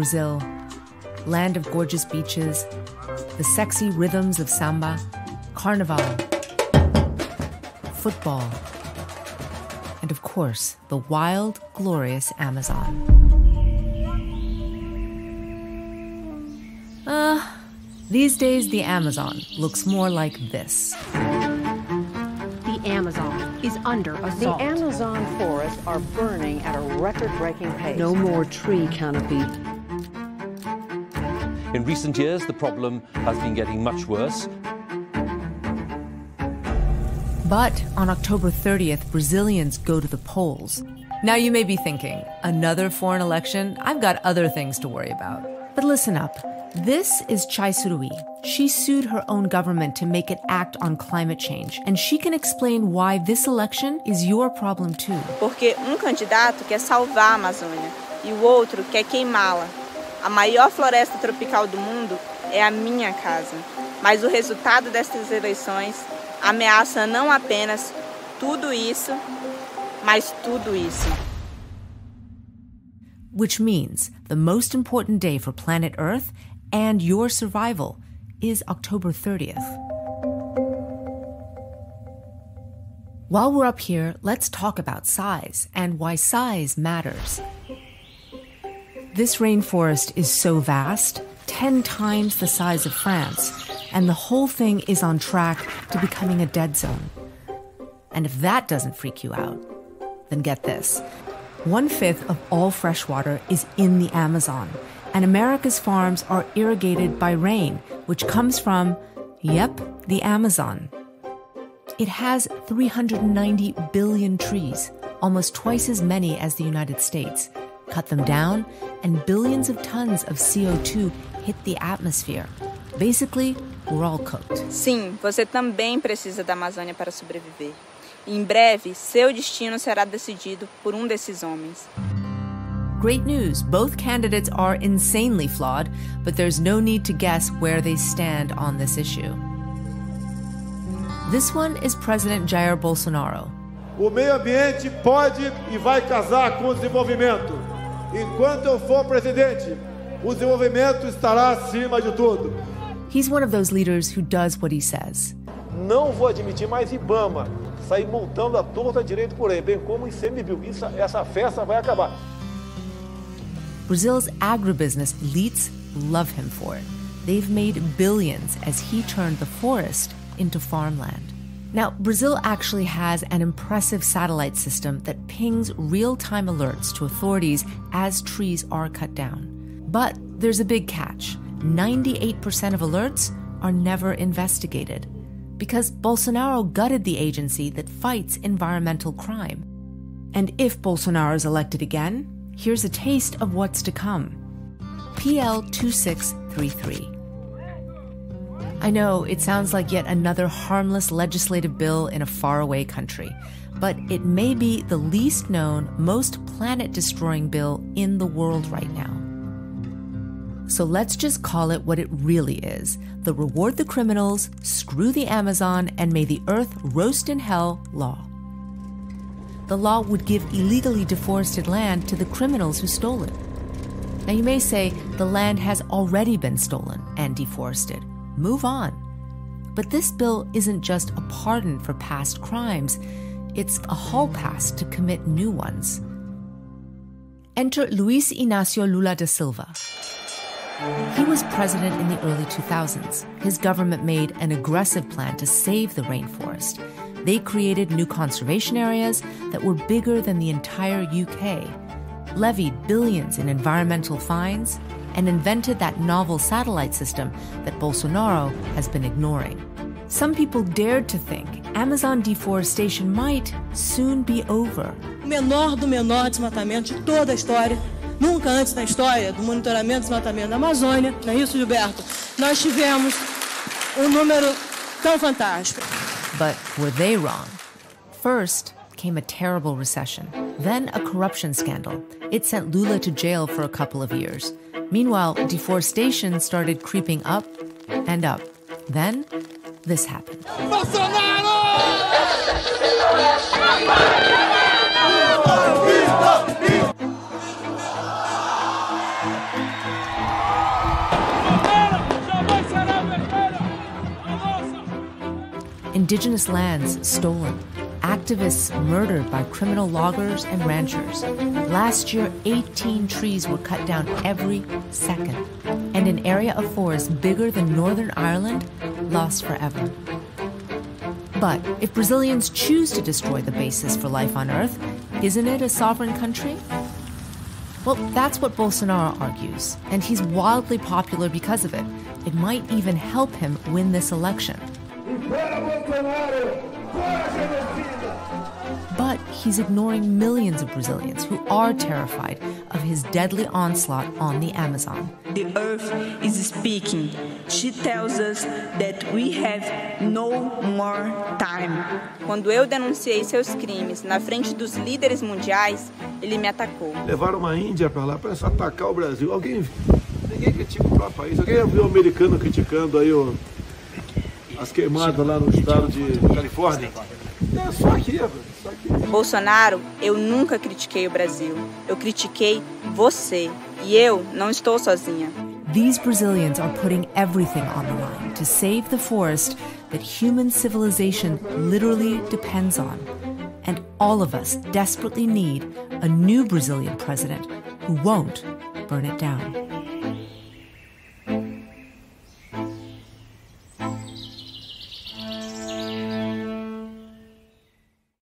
Brazil, land of gorgeous beaches, the sexy rhythms of samba, carnival, football, and of course, the wild, glorious Amazon. Uh, these days, the Amazon looks more like this. The Amazon is under assault. The Amazon forests are burning at a record breaking pace. No more tree canopy. In recent years, the problem has been getting much worse. But on October 30th, Brazilians go to the polls. Now you may be thinking, another foreign election? I've got other things to worry about. But listen up. This is Txai Suruí. She sued her own government to make it act on climate change, and she can explain why this election is your problem too. Porque um candidato quer salvar a Amazônia e o outro quer queimá-la. A maior floresta tropical do mundo é a minha casa. Mas o resultado destas eleições ameaça não apenas tudo isso, mas tudo isso. Which means the most important day for planet Earth and your survival is October 30th. While we're up here, let's talk about size and why size matters. This rainforest is so vast, 10 times the size of France, and the whole thing is on track to becoming a dead zone. And if that doesn't freak you out, then get this. One fifth of all fresh water is in the Amazon, and America's farms are irrigated by rain, which comes from, yep, the Amazon. It has 390 billion trees, almost twice as many as the United States cut them down, and billions of tons of CO2 hit the atmosphere. Basically, we're all cooked. Sim, você também precisa da Amazônia para sobreviver. Em breve, seu destino será decidido por um desses homens. Great news! Both candidates are insanely flawed, but there's no need to guess where they stand on this issue. This one is President Jair Bolsonaro. O meio ambiente pode e vai casar com o desenvolvimento. Enquanto eu for presidente, o desenvolvimento estará acima de tudo. He's one of those leaders who does what he says. Não vou admitir mais Ibama sair multando a torta direito por aí, bem como ICMBio. Isso, essa festa vai acabar. Brazil's agribusiness elites love him for it. They've made billions as he turned the forest into farmland. Now, Brazil actually has an impressive satellite system that pings real time alerts to authorities as trees are cut down. But there's a big catch 98% of alerts are never investigated because Bolsonaro gutted the agency that fights environmental crime. And if Bolsonaro is elected again, here's a taste of what's to come. PL 2633. I know it sounds like yet another harmless legislative bill in a faraway country, but it may be the least known, most planet destroying bill in the world right now. So let's just call it what it really is the reward the criminals, screw the Amazon, and may the earth roast in hell law. The law would give illegally deforested land to the criminals who stole it. Now, you may say the land has already been stolen and deforested move on. But this bill isn't just a pardon for past crimes, it's a hall pass to commit new ones. Enter Luiz Inácio Lula da Silva. He was president in the early 2000s. His government made an aggressive plan to save the rainforest. They created new conservation areas that were bigger than the entire UK, levied billions in environmental fines, and invented that novel satellite system that Bolsonaro has been ignoring. Some people dared to think Amazon deforestation might soon be over. O menor do menor desmatamento de toda a história. Nunca antes na história do monitoramento do desmatamento da Amazônia, não é isso, Gilberto? Nós tivemos um número tão fantástico. But were they wrong? First, came a terrible recession, then a corruption scandal. It sent Lula to jail for a couple of years. Meanwhile, deforestation started creeping up and up. Then, this happened. Indigenous lands stolen, activists murdered by criminal loggers and ranchers. Last year, 18 trees were cut down every second, and an area of forest bigger than Northern Ireland lost forever. But if Brazilians choose to destroy the basis for life on Earth, isn't it a sovereign country? Well, that's what Bolsonaro argues, and he's wildly popular because of it. It might even help him win this election. He's ignoring millions of Brazilians who are terrified of his deadly onslaught on the Amazon. The earth is speaking. She tells us that we have no more time. Quando eu denunciei seus crimes na frente dos líderes mundiais, ele me atacou. Levaram uma Índia para lá para atacar o Brasil. Alguém. Ninguém critica o próprio país. Alguém viu o americano criticando aí o, as queimadas lá no estado de Califórnia? É só aqui, só aqui. Bolsonaro, eu nunca critiquei o Brasil. Eu critiquei você. E eu não estou sozinha. These Brazilians are putting everything on the line to save the forest that human civilization literally depends on. And all of us desperately need a new Brazilian president who won't burn it down.